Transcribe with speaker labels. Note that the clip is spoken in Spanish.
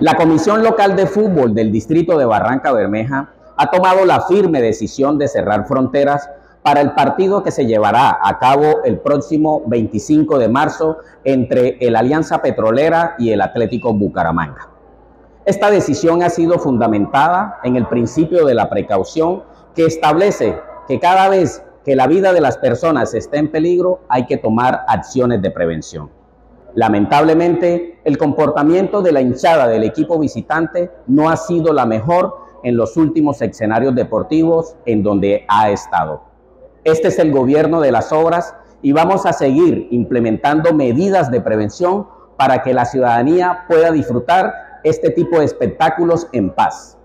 Speaker 1: La Comisión Local de Fútbol del Distrito de Barranca Bermeja ha tomado la firme decisión de cerrar fronteras para el partido que se llevará a cabo el próximo 25 de marzo entre el Alianza Petrolera y el Atlético Bucaramanga. Esta decisión ha sido fundamentada en el principio de la precaución que establece que cada vez que la vida de las personas esté en peligro hay que tomar acciones de prevención. Lamentablemente, el comportamiento de la hinchada del equipo visitante no ha sido la mejor en los últimos escenarios deportivos en donde ha estado. Este es el gobierno de las obras y vamos a seguir implementando medidas de prevención para que la ciudadanía pueda disfrutar este tipo de espectáculos en paz.